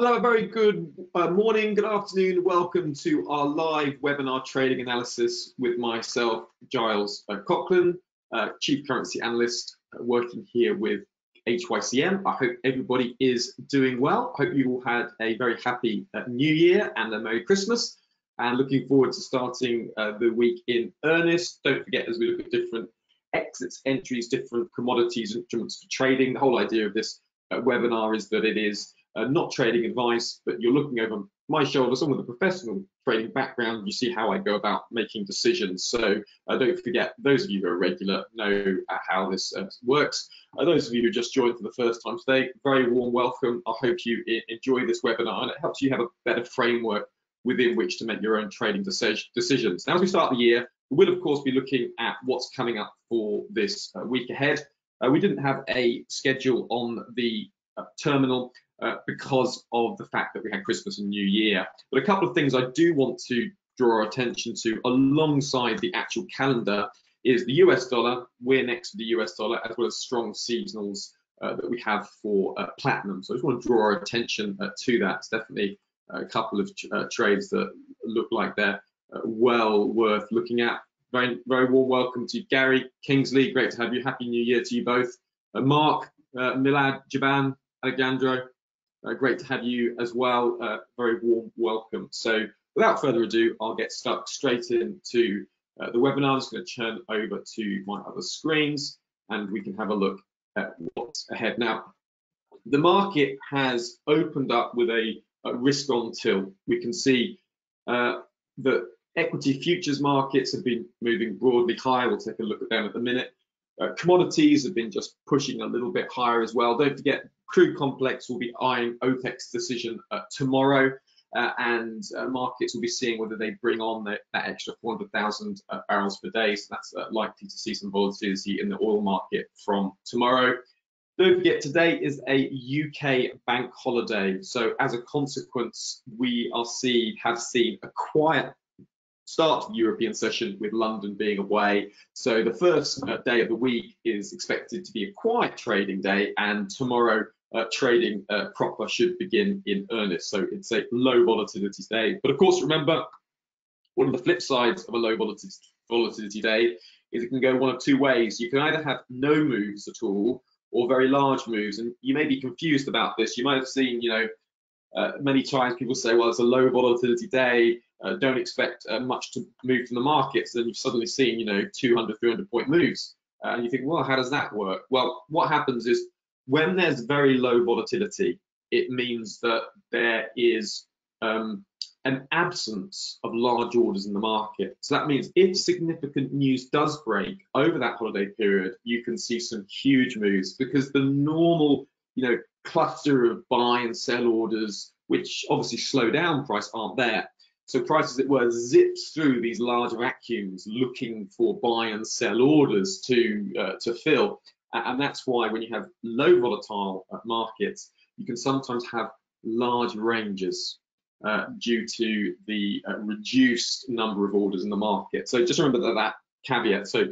Hello, a very good uh, morning, good afternoon. Welcome to our live webinar trading analysis with myself, Giles uh, Coghlan, uh, Chief Currency Analyst, uh, working here with HYCM. I hope everybody is doing well. I hope you all had a very happy uh, New Year and a Merry Christmas. And looking forward to starting uh, the week in earnest. Don't forget, as we look at different exits, entries, different commodities, instruments for trading, the whole idea of this webinar is that it is uh, not trading advice, but you're looking over my shoulder, someone with a professional trading background, you see how I go about making decisions. So uh, don't forget, those of you who are regular know uh, how this uh, works. Uh, those of you who just joined for the first time today, very warm welcome. I hope you enjoy this webinar and it helps you have a better framework within which to make your own trading decisions. Now, as we start the year, we will of course be looking at what's coming up for this uh, week ahead. Uh, we didn't have a schedule on the terminal uh, because of the fact that we had Christmas and New Year. But a couple of things I do want to draw our attention to alongside the actual calendar is the US dollar. We're next to the US dollar as well as strong seasonals uh, that we have for uh, platinum. So I just want to draw our attention uh, to that. It's definitely a couple of uh, trades that look like they're uh, well worth looking at. Very, very warm welcome to Gary Kingsley. Great to have you. Happy New Year to you both. Mark, Milad, Jaban, Alejandro, uh, great to have you as well. Uh, very warm welcome. So without further ado, I'll get stuck straight into uh, the webinar. I'm just going to turn over to my other screens and we can have a look at what's ahead. Now, the market has opened up with a, a risk on till. We can see uh, that equity futures markets have been moving broadly higher. We'll take a look at them at the minute. Uh, commodities have been just pushing a little bit higher as well. Don't forget, crude complex will be eyeing OPEC's decision uh, tomorrow, uh, and uh, markets will be seeing whether they bring on the, that extra 400,000 uh, barrels per day. So that's uh, likely to see some volatility in the oil market from tomorrow. Don't forget, today is a UK bank holiday. So as a consequence, we are see, have seen a quiet start the European session with London being away. So the first uh, day of the week is expected to be a quiet trading day and tomorrow uh, trading uh, proper should begin in earnest. So it's a low volatility day. But of course, remember, one of the flip sides of a low volatility, volatility day is it can go one of two ways. You can either have no moves at all or very large moves. And you may be confused about this. You might have seen, you know, uh, many times people say, well, it's a low volatility day uh, don't expect uh, much to move from the markets, then you've suddenly seen, you know, 200, 300 point moves. Uh, and you think, well, how does that work? Well, what happens is when there's very low volatility, it means that there is um, an absence of large orders in the market. So that means if significant news does break over that holiday period, you can see some huge moves because the normal, you know, cluster of buy and sell orders, which obviously slow down price, aren't there. So price, as it were, zips through these large vacuums looking for buy and sell orders to, uh, to fill. And that's why when you have low volatile uh, markets, you can sometimes have large ranges uh, due to the uh, reduced number of orders in the market. So just remember that, that caveat. So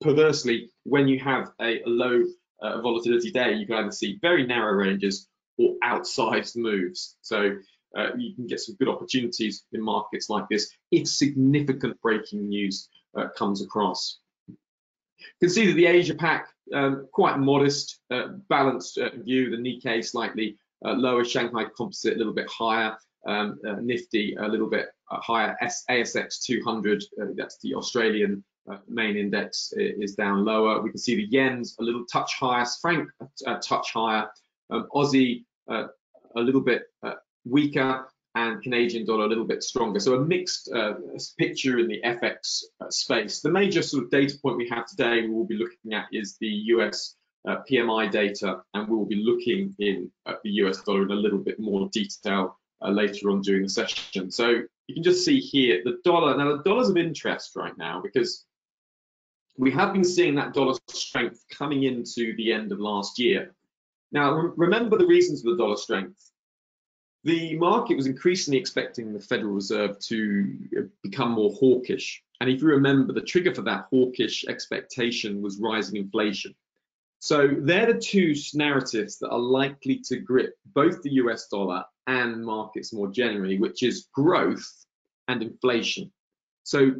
perversely, when you have a, low uh, volatility day, you can either see very narrow ranges or outsized moves. So uh, you can get some good opportunities in markets like this if significant breaking news uh, comes across. You can see that the Asia Pac, um, quite modest, uh, balanced uh, view, the Nikkei slightly uh, lower, Shanghai Composite a little bit higher, um, uh, Nifty a little bit higher, ASX 200, that's the Australian main index, is down lower. We can see the yen's a little touch higher, franc a touch higher, um, Aussie a little bit weaker and Canadian dollar a little bit stronger. So a mixed uh, picture in the FX uh, space. The major sort of data point we have today we will be looking at is the US uh, PMI data, and we will be looking in at the US dollar in a little bit more detail uh, later on during the session. So you can just see here the dollar. Now the dollar's of interest right now because we have been seeing that dollar strength coming into the end of last year. Now remember the reasons for the dollar strength the market was increasingly expecting the Federal Reserve to uh, become more hawkish. And if you remember, the trigger for that hawkish expectation was rising inflation. So they're the two narratives that are likely to grip both the US dollar and markets more generally, which is growth and inflation. So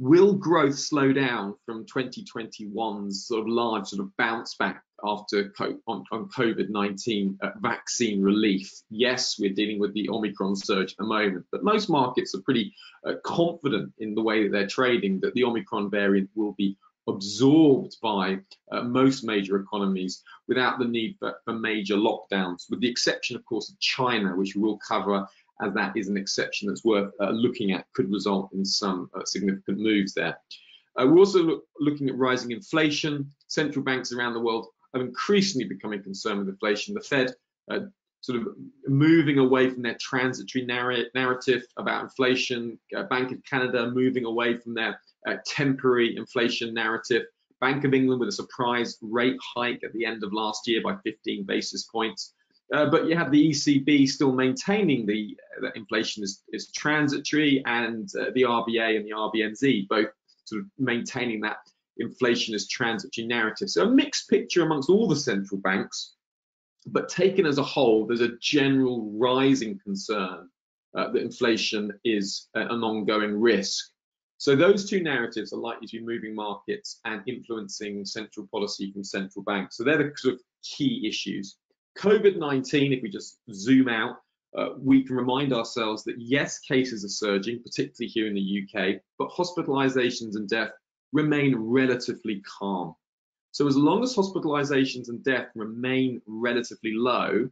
will growth slow down from 2021's sort of large sort of bounce back after on, on COVID-19 uh, vaccine relief? Yes, we're dealing with the Omicron surge at the moment, but most markets are pretty uh, confident in the way that they're trading that the Omicron variant will be absorbed by uh, most major economies without the need for, for, major lockdowns, with the exception, of course, of China, which we will cover as that is an exception that's worth uh, looking at, could result in some uh, significant moves there. Uh, we're also look, looking at rising inflation. Central banks around the world are increasingly becoming concerned with inflation. The Fed uh, sort of moving away from their transitory narrative about inflation. Uh, Bank of Canada moving away from their uh, temporary inflation narrative. Bank of England with a surprise rate hike at the end of last year by 15 basis points. Uh, but you have the ECB still maintaining the uh, that inflation is, is transitory, and uh, the RBA and the RBNZ both sort of maintaining that inflation is transitory narrative. So a mixed picture amongst all the central banks, but taken as a whole, there's a general rising concern uh, that inflation is an ongoing risk. So those two narratives are likely to be moving markets and influencing central policy from central banks. So they're the sort of key issues. COVID-19, if we just zoom out, uh, we can remind ourselves that yes, cases are surging, particularly here in the UK, but hospitalizations and death remain relatively calm. So as long as hospitalizations and death remain relatively low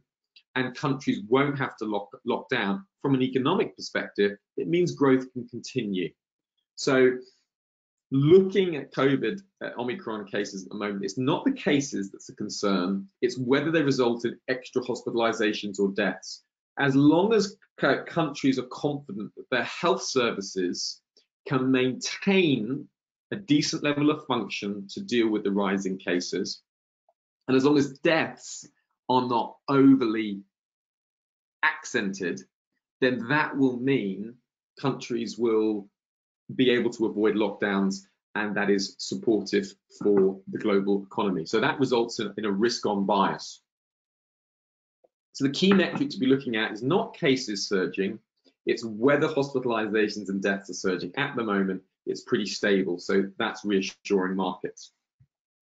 and countries won't have to lock, lock down, from an economic perspective, it means growth can continue. So looking at COVID uh, Omicron cases at the moment, it's not the cases that's a concern, it's whether they result in extra hospitalizations or deaths. As long as countries are confident that their health services can maintain a decent level of function to deal with the rising cases, and as long as deaths are not overly accented, then that will mean countries will be able to avoid lockdowns and that is supportive for the global economy. So that results in, a risk on bias. So the key metric to be looking at is not cases surging, it's whether hospitalizations and deaths are surging. At the moment, it's pretty stable, so that's reassuring markets.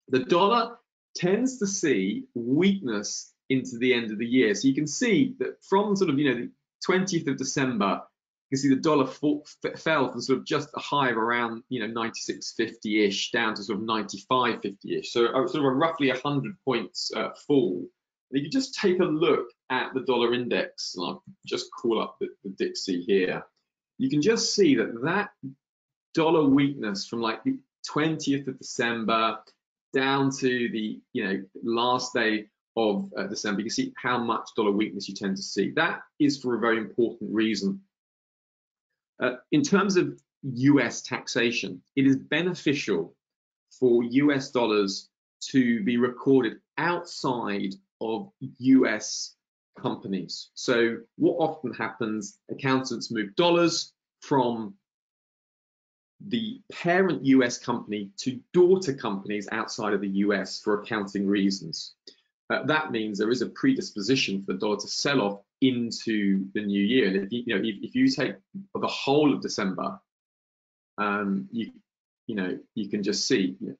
The dollar tends to see weakness into the end of the year. So you can see that from sort of, you know, the 20th of December you can see the dollar fall, fell from sort of just a high of around you know 96.50ish down to sort of 95.50ish so uh, sort of a roughly 100 points uh, fall and if you just take a look at the dollar index and i'll just call up the, the dixie here you can just see that that dollar weakness from like the 20th of december down to the you know last day of uh, december. You can see how much dollar weakness you tend to see. That is for a very important reason. Uh, in terms of US taxation, it is beneficial for US dollars to be recorded outside of US companies. So what often happens, accountants move dollars from the parent US company to daughter companies outside of the US for accounting reasons. Uh, that means there is a predisposition for the dollar to sell off into the new year. And if you, you know, if, if you take the whole of December, um, you you know, you can just see you know,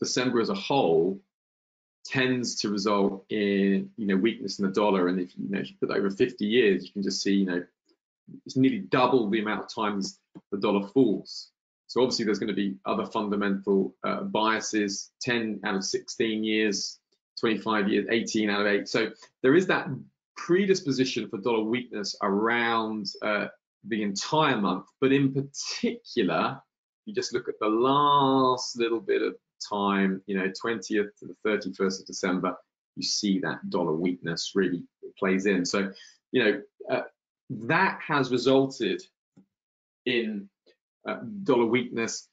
December as a whole tends to result in you know weakness in the dollar. And if you know if you put that over 50 years, you can just see you know it's nearly double the amount of times the dollar falls. So obviously there's going to be other fundamental uh, biases. 10 out of 16 years, 25 years, 18 out of 8. So there is that predisposition for dollar weakness around uh, the entire month, but in particular, you just look at the last little bit of time, you know, 20th to the 31st of December, you see that dollar weakness really plays in. So, you know, uh, that has resulted in uh, dollar weakness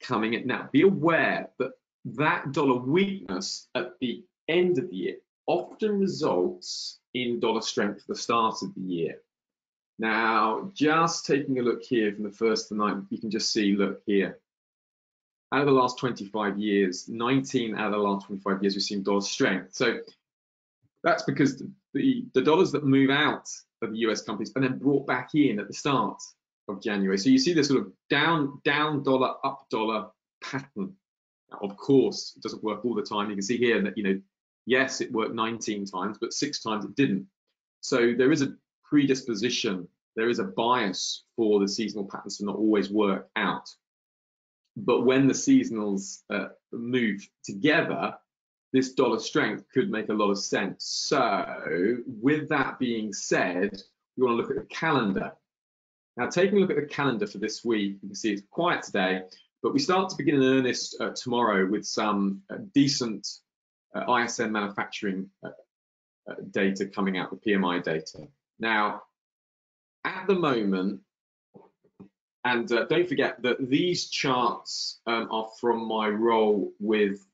coming in. Now, be aware that that dollar weakness at the end of the year often results in dollar strength at the start of the year. Now, just taking a look here from the first to ninth, you can just see, look here, out of the last 25 years, 19 out of the last 25 years, we've seen dollar strength. So that's because the, the, the dollars that move out of the US companies and then brought back in at the start of January. So you see this sort of down, down dollar, up dollar pattern. Now, of course, it doesn't work all the time. You can see here that, you know, yes, it worked 19 times, but six times it didn't. So there is a predisposition, there is a bias for the seasonal patterns to not always work out. But when the seasonals uh, move together, this dollar strength could make a lot of sense. So with that being said, we want to look at the calendar. Now, taking a look at the calendar for this week, you can see it's quiet today, but we start to begin in earnest uh, tomorrow with some uh, decent uh, ISM manufacturing uh, uh, data coming out, the PMI data. Now, at the moment, and uh, don't forget that these charts um, are from my role with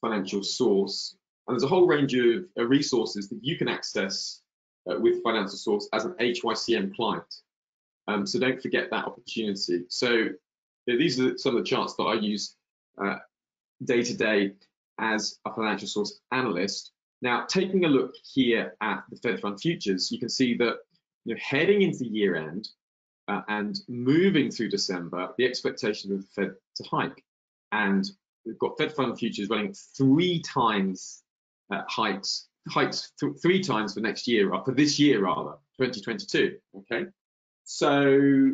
Financial Source, and there's a whole range of uh, resources that you can access uh, with Financial Source as an HYCM client. Um, so don't forget that opportunity. So these are some of the charts that I use uh, day to day as a financial source analyst. Now, taking a look here at the Fed Fund futures, you can see that you know, heading into the year end uh, and moving through December, the expectation of the Fed to hike. And we've got Fed Fund futures running three times uh, hikes, hikes th three times for next year, or for this year rather, 2022. Okay, so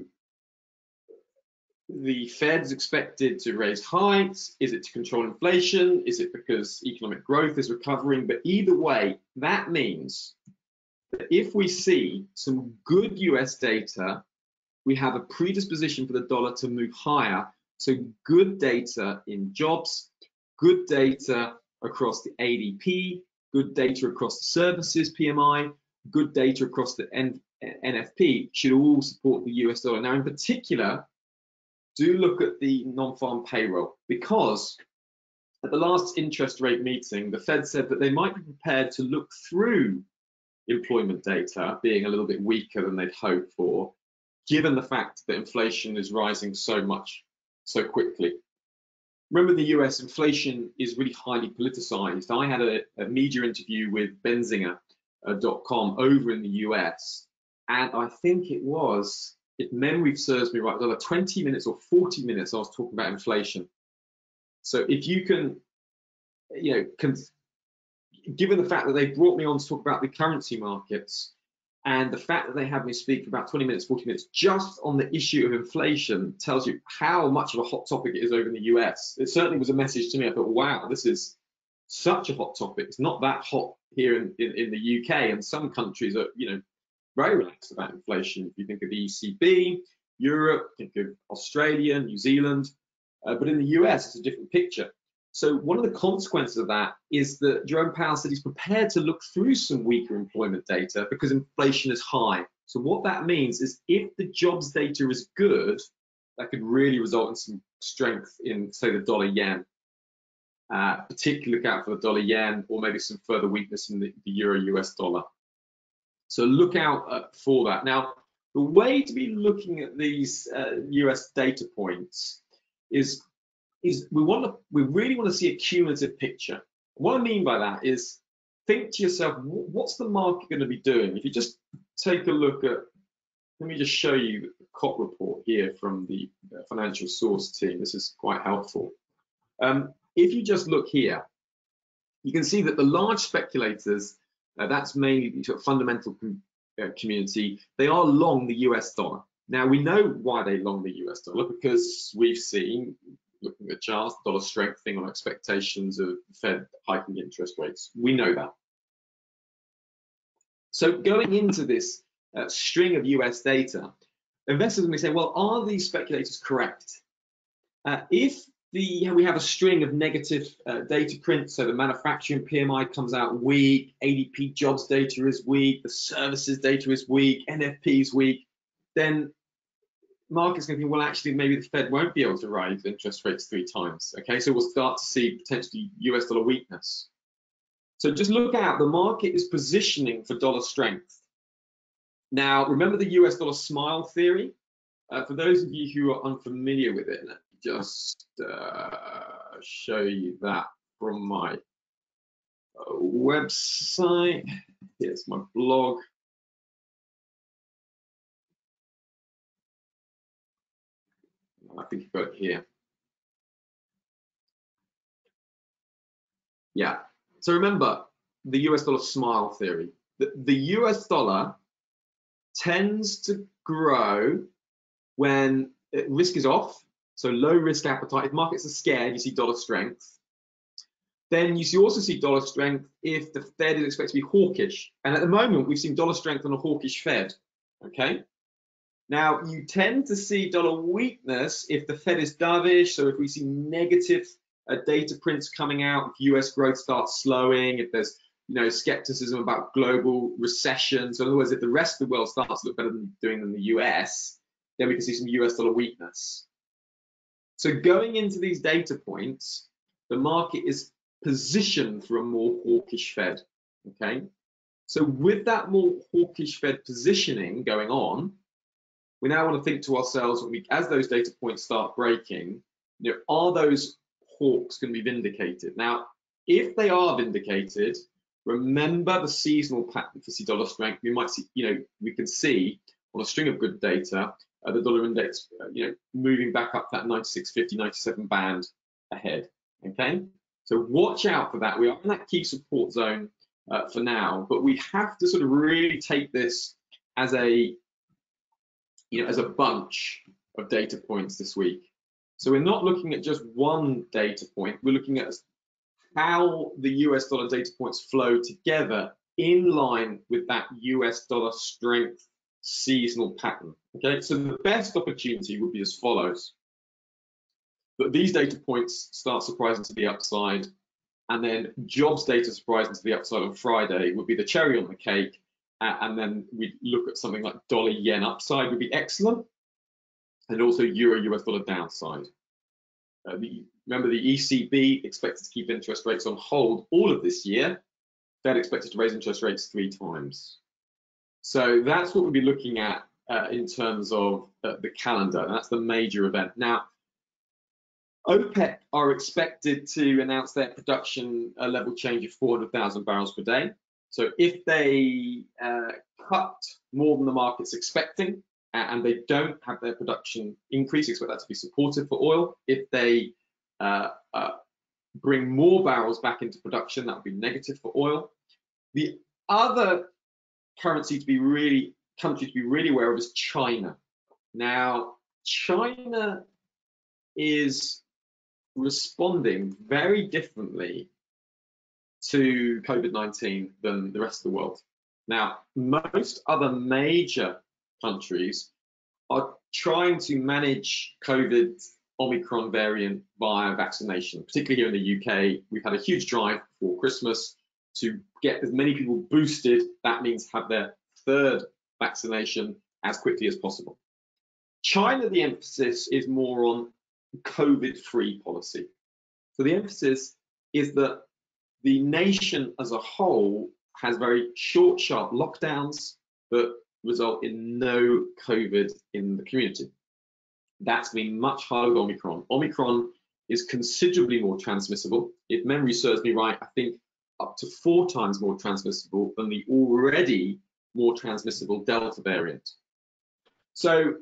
the Fed's expected to raise hikes. Is it to control inflation? Is it because economic growth is recovering? But either way, that means that if we see some good US data, we have a predisposition for the dollar to move higher. So good data in jobs, good data across the ADP, good data across the services PMI, good data across the N NFP should all support the US dollar. Now, in particular, do look at the non-farm payroll because at the last interest rate meeting, the Fed said that they might be prepared to look through employment data being a little bit weaker than they'd hoped for, given the fact that inflation is rising so much so quickly. Remember the US inflation is really highly politicized. I had a, a media interview with Benzinga.com uh, over in the US, and I think it was if memory serves me right, either 20 minutes or 40 minutes I was talking about inflation. So if you can, you know, can, given the fact that they brought me on to talk about the currency markets and the fact that they had me speak for about 20 minutes, 40 minutes just on the issue of inflation tells you how much of a hot topic it is over in the US. It certainly was a message to me. I thought, wow, this is such a hot topic. It's not that hot here in, in, in the UK and some countries are, you know, very relaxed about inflation. If you think of the ECB, Europe, think of Australia, New Zealand, uh, but in the US, it's a different picture. So one of the consequences of that is that Jerome Powell said he's prepared to look through some weaker employment data because inflation is high. So what that means is if the jobs data is good, that could really result in some strength in, say, the dollar yen. Uh, particularly look out for the dollar yen or maybe some further weakness in the, the euro US dollar. So look out uh, for that. Now, the way to be looking at these uh, US data points is, is we want to, we really want to see a cumulative picture. What I mean by that is think to yourself, what's the market going to be doing? If you just take a look at, let me just show you the COT report here from the uh, financial source team. This is quite helpful. Um, if you just look here, you can see that the large speculators uh, that's mainly the fundamental com uh, community. They are long the US dollar. Now we know why they long the US dollar because we've seen, looking at charts, dollar strengthening on expectations of Fed hiking interest rates. We know that. So going into this uh, string of US data, investors may say, well, are these speculators correct? Uh, if the, we have a string of negative uh, data prints. So the manufacturing PMI comes out weak, ADP jobs data is weak, the services data is weak, NFP is weak. Then markets going to think, well, actually, maybe the Fed won't be able to raise interest rates three times. Okay, so we'll start to see potentially US dollar weakness. So just look out, the market is positioning for dollar strength. Now, remember the US dollar smile theory? Uh, for those of you who are unfamiliar with it, just uh, show you that from my uh, website. Here's my blog. I think you've got it here. Yeah. So remember the US dollar smile theory. The, the US dollar tends to grow when risk is off, so low risk appetite. If markets are scared, you see dollar strength. Then you see, also see dollar strength if the Fed is expected to be hawkish. And at the moment, we've seen dollar strength on a hawkish Fed. Okay. Now, you tend to see dollar weakness if the Fed is dovish. So if we see negative uh, data prints coming out, if US growth starts slowing, if there's you know skepticism about global recession. So in other words, if the rest of the world starts to look better than doing than the US, then we can see some US dollar weakness. So going into these data points, the market is positioned for a more hawkish Fed. Okay. So with that more hawkish Fed positioning going on, we now want to think to ourselves, as those data points start breaking, you know, are those hawks going to be vindicated? Now, if they are vindicated, remember the seasonal pattern for C dollar strength. We might see, you know, we can see on a string of good data, uh, the dollar index, uh, you know, moving back up that 96.50, 97 band ahead. Okay, so watch out for that. We are in that key support zone uh, for now, but we have to sort of really take this as a, you know, as a bunch of data points this week. So we're not looking at just one data point. We're looking at how the US dollar data points flow together in line with that US dollar strength seasonal pattern. Okay, so the best opportunity would be as follows. But these data points start surprising to the upside, and then jobs data surprising to the upside on Friday would be the cherry on the cake, and then we look at something like dollar yen upside would be excellent, and also euro US dollar downside. Uh, the, remember the ECB expected to keep interest rates on hold all of this year. Fed expected to raise interest rates three times. So that's what we'll be looking at uh, in terms of uh, the calendar. That's the major event. Now, OPEC are expected to announce their production uh, level change of 400,000 barrels per day. So if they uh, cut more than the market's expecting, and they don't have their production increase, expect that to be supportive for oil. If they uh, uh, bring more barrels back into production, that would be negative for oil. The other currency to be really, country to be really aware of is China. Now, China is responding very differently to COVID-19 than the rest of the world. Now, most other major countries are trying to manage COVID Omicron variant via vaccination, particularly here in the UK. We've had a huge drive before Christmas to get as many people boosted. That means have their third vaccination as quickly as possible. China, the emphasis is more on COVID free policy. So the emphasis is that the nation as a whole has very short, sharp lockdowns that result in no COVID in the community. That's been much harder with Omicron. Omicron is considerably more transmissible. If memory serves me right, I think up to four times more transmissible than the already more transmissible Delta variant. So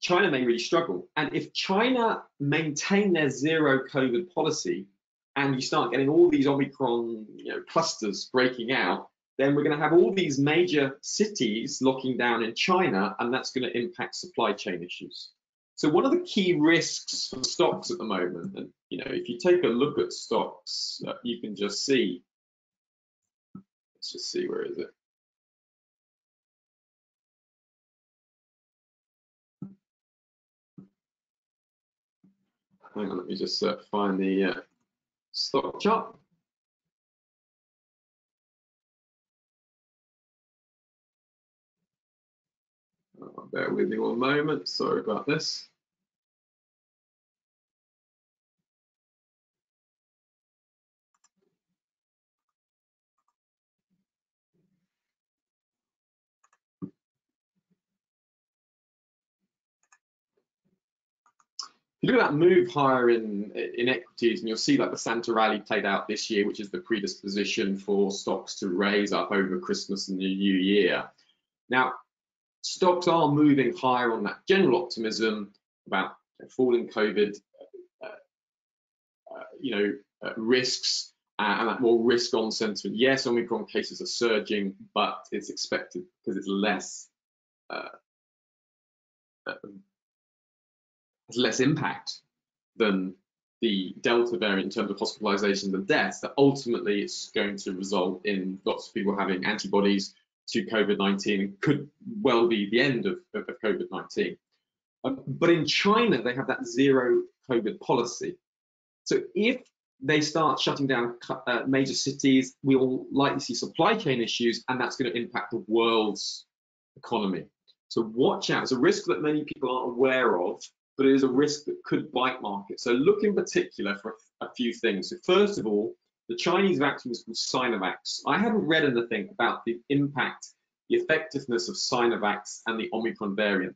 China may really struggle. And if China maintain their zero COVID policy and you start getting all these Omicron you know, clusters breaking out, then we're going to have all these major cities locking down in China, and that's going to impact supply chain issues. So one of the key risks for stocks at the moment, and you know, if you take a look at stocks, uh, you can just see. Let's just see where is it. Hang on, let me just uh, find the uh, chart. Oh, bear with me one moment, sorry about this. Look at that move higher in in equities, and you'll see like the Santa rally played out this year, which is the predisposition for stocks to raise up over Christmas and the New Year. Now, stocks are moving higher on that general optimism about falling COVID, uh, uh, you know, uh, risks and that more risk-on sentiment. Yes, Omicron cases are surging, but it's expected because it's less uh, uh, has less impact than the Delta variant in terms of hospitalizations and deaths, that ultimately it's going to result in lots of people having antibodies to COVID-19 and could well be the end of, of, of COVID-19. Um, but in China, they have that zero COVID policy. So if they start shutting down uh, major cities, we will likely see supply chain issues, and that's going to impact the world's economy. So watch out. It's a risk that many people aren't aware of, but it is a risk that could bite markets. So look in particular for a, few things. So first of all, the Chinese vaccine is called Sinovac. I haven't read anything about the impact, the effectiveness of Sinovac and the Omicron variant.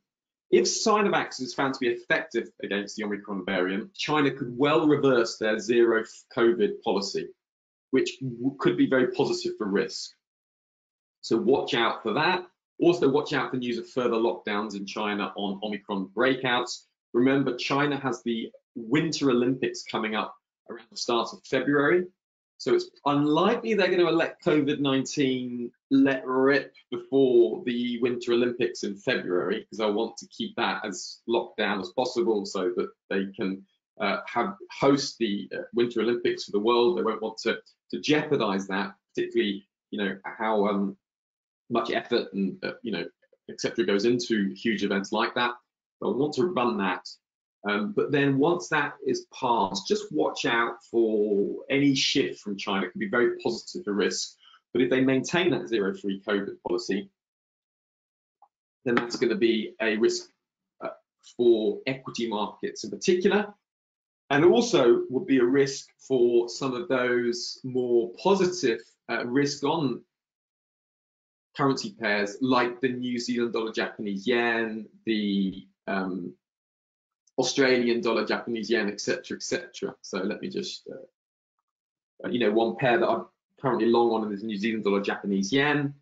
If Sinovac is found to be effective against the Omicron variant, China could well reverse their zero COVID policy, which could be very positive for risk. So watch out for that. Also, watch out for news of further lockdowns in China on Omicron breakouts. Remember, China has the Winter Olympics coming up around the start of February. So it's unlikely they're going to let COVID-19 let rip before the Winter Olympics in February, because I want to keep that as locked down as possible so that they can uh, have host the uh, Winter Olympics for the world. They won't want to to jeopardize that, particularly you know how um, much effort and uh, you know etc. goes into huge events like that. I want to run that. Um, but then once that is passed, just watch out for any shift from China. It can be very positive for risk. But if they maintain that zero free COVID policy, then that's going to be a risk uh, for equity markets in particular. And also would be a risk for some of those more positive uh, risk on currency pairs like the New Zealand dollar, Japanese yen, the um, Australian dollar, Japanese yen, etc., etc. So let me just, uh, you know, one pair that I'm currently long on is New Zealand dollar, Japanese yen,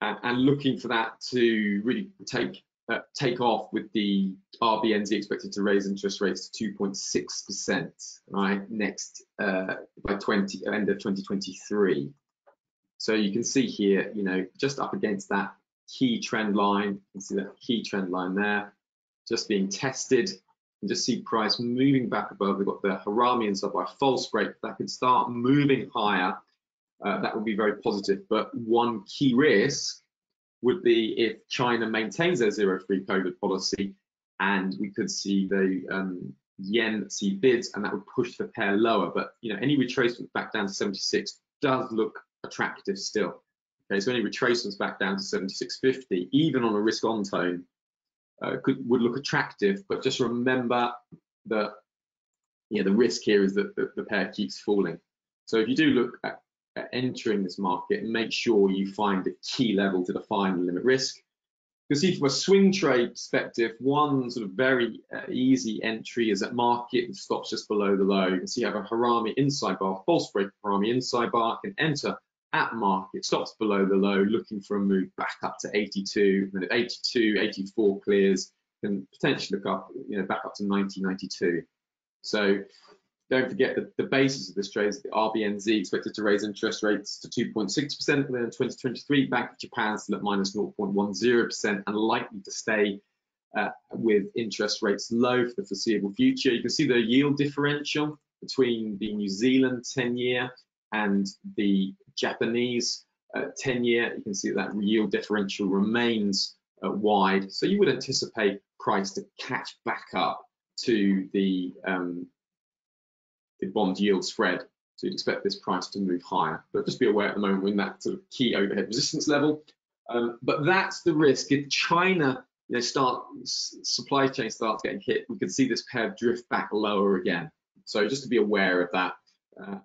and, and looking for that to really take uh, take off with the RBNZ expected to raise interest rates to 2.6% right next uh, by 20 end of 2023. So you can see here, you know, just up against that key trend line, you can see that key trend line there, just being tested. and just see price moving back above. We've got the Harami inside bar false break. That could start moving higher. Uh, that would be very positive. But one key risk would be if China maintains their zero free COVID policy and we could see the um, yen see bids and that would push the pair lower. But you know, any retracement back down to 76 does look attractive still. Okay, so any retracements back down to 76.50, even on a risk on tone, uh, could would look attractive. But just remember that yeah, the risk here is that the, the pair keeps falling. So if you do look at, at, entering this market, make sure you find a key level to define the limit risk. You can see from a swing trade perspective, one sort of very uh, easy entry is at market and stops just below the low. You can see you have a Harami inside bar, false break Harami inside bar, can enter at market, stops below the low, looking for a move back up to 82, then at 82, 84 clears, can potentially look up, you know, back up to 90, 92. So don't forget that the basis of this trade is the RBNZ expected to raise interest rates to 2.6% within 2023, Bank of Japan still at minus 0.10% and likely to stay uh, with interest rates low for the foreseeable future. You can see the yield differential between the New Zealand 10 year and the Japanese 10-year, uh, you can see that yield differential remains uh, wide. So you would anticipate price to catch back up to the, um, the bond yield spread. So you'd expect this price to move higher. But just be aware at the moment we're in that sort of key overhead resistance level. Um, but that's the risk. If China you know, start supply chain starts getting hit, we could see this pair drift back lower again. So just to be aware of that. Uh,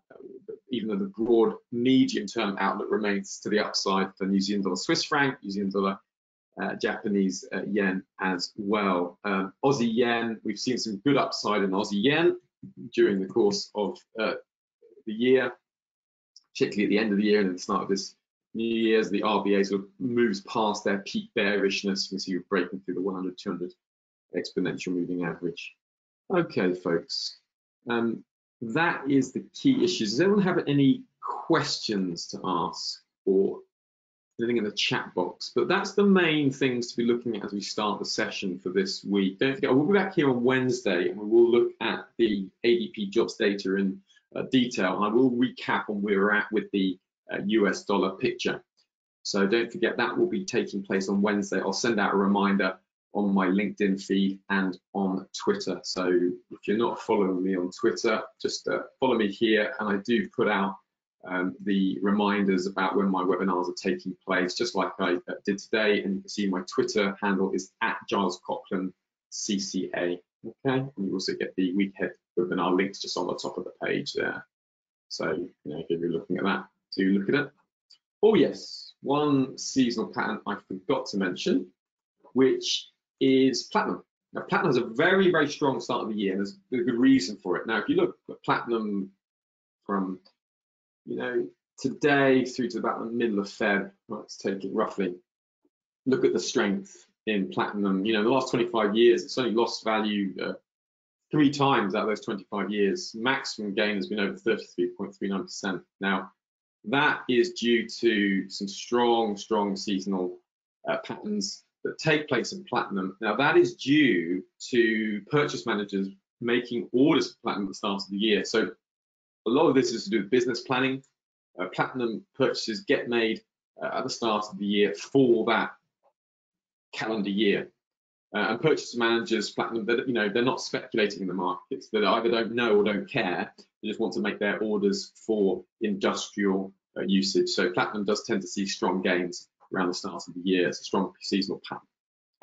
even though the broad medium-term outlook remains to the upside for New Zealand dollar Swiss franc, New Zealand dollar uh, Japanese uh, yen as well. Um, Aussie yen, we've seen some good upside in Aussie yen during the course of uh, the year, particularly at the end of the year and at the start of this new year as the RBA sort of moves past their peak bearishness. You can see we're breaking through the 100, 200 exponential moving average. Okay, folks, um, that is the key issues. Does anyone have any questions to ask or anything in the chat box? But that's the main things to be looking at as we start the session for this week. Don't forget, we'll be back here on Wednesday and we will look at the ADP jobs data in uh, detail. And I will recap on where we're at with the uh, US dollar picture. So don't forget that will be taking place on Wednesday. I'll send out a reminder on my LinkedIn feed and on Twitter. So if you're not following me on Twitter, just uh, follow me here. And I do put out um, the reminders about when my webinars are taking place, just like I uh, did today. And you can see my Twitter handle is at Giles Coghlan CCA. Okay, and you also get the weekhead webinar links just on the top of the page there. So you know, if you're looking at that, do look at it. Oh yes, one seasonal pattern I forgot to mention, which is platinum. Now, platinum has a very, very strong start of the year, and there's a good reason for it. Now, if you look at platinum from, you know, today through to about the middle of Feb, let's take it roughly, look at the strength in platinum. You know, the last 25 years, it's only lost value uh, three times out of those 25 years. Maximum gain has been over 33.39%. Now, that is due to some strong, strong seasonal uh, patterns that take place in platinum. Now that is due to purchase managers making orders for platinum at the start of the year. So a lot of this is to do with business planning. Uh, platinum purchases get made uh, at the start of the year for that calendar year. Uh, and purchase managers, platinum, you know, they're not speculating in the markets. They either don't know or don't care. They just want to make their orders for industrial uh, usage. So platinum does tend to see strong gains around the start of the year. It's a strong seasonal pattern.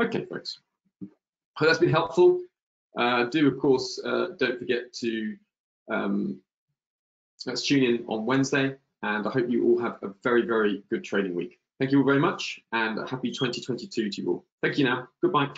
Okay, folks. Hope that's been helpful. Uh, do, of course, uh, don't forget to um, let's tune in on Wednesday, and I hope you all have a very, very good trading week. Thank you all very much, and happy 2022 to you all. Thank you now. Goodbye.